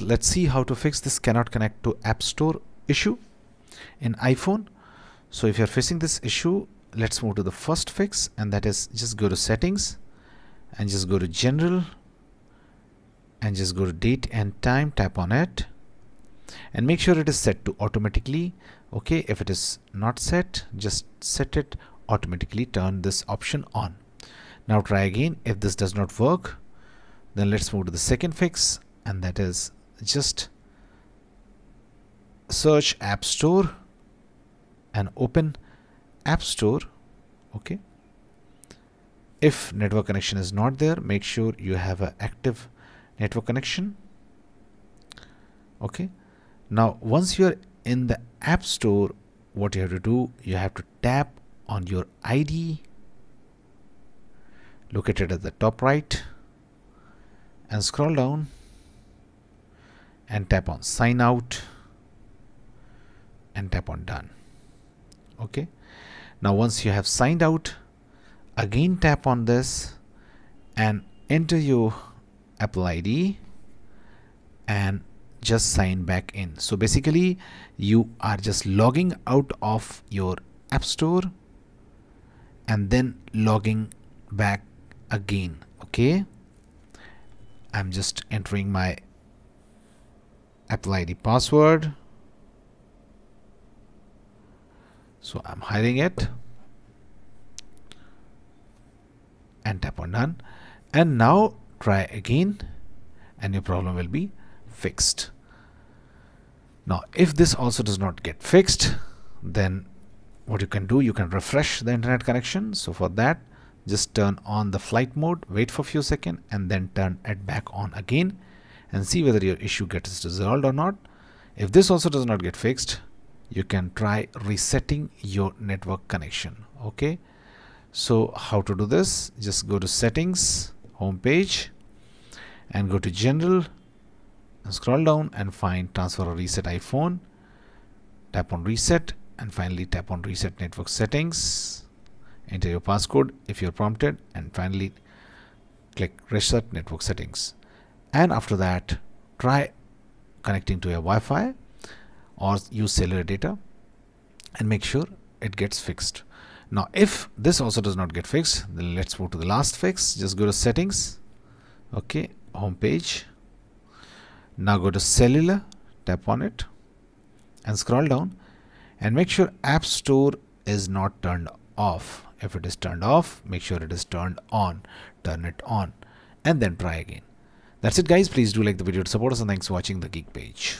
let's see how to fix this cannot connect to app store issue in iphone. So if you're facing this issue let's move to the first fix and that is just go to settings and just go to general and just go to date and time tap on it and make sure it is set to automatically. Okay if it is not set just set it automatically turn this option on. Now try again. If this does not work then let's move to the second fix and that is just search app store and open app store okay? If network connection is not there make sure you have an active network connection okay? Now once you're in the app store what you have to do you have to tap on your ID located at the top right and scroll down and tap on sign out and tap on done. Okay? Now once you have signed out again tap on this and enter your Apple ID and just sign back in. So basically you are just logging out of your app store and then logging back again. Okay? I'm just entering my Apple the password. So I'm hiding it. And tap on done. And now try again. And your problem will be fixed. Now if this also does not get fixed then what you can do you can refresh the internet connection. So for that just turn on the flight mode wait for a few seconds and then turn it back on again and see whether your issue gets resolved or not. If this also does not get fixed you can try resetting your network connection okay? So how to do this? Just go to settings home page and go to general and scroll down and find transfer or reset iphone. Tap on reset and finally tap on reset network settings. Enter your passcode if you're prompted and finally click reset network settings and after that try connecting to a Wi-Fi or use cellular data and make sure it gets fixed. Now if this also does not get fixed then let's move to the last fix. Just go to settings. Okay home page. Now go to cellular tap on it and scroll down and make sure app store is not turned off. If it is turned off make sure it is turned on. Turn it on and then try again that's it guys. Please do like the video to support us and thanks for watching the geek page